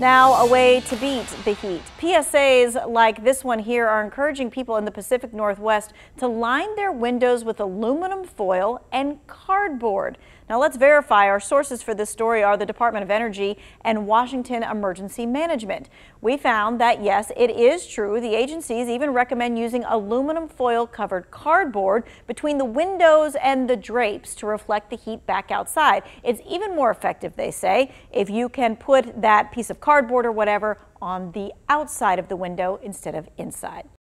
Now, a way to beat the heat. PSAs like this one here are encouraging people in the Pacific Northwest to line their windows with aluminum foil and cardboard. Now, let's verify our sources for this story are the Department of Energy and Washington Emergency Management. We found that, yes, it is true. The agencies even recommend using aluminum foil covered cardboard between the windows and the drapes to reflect the heat back outside. It's even more effective, they say, if you can put that piece of cardboard cardboard or whatever on the outside of the window instead of inside.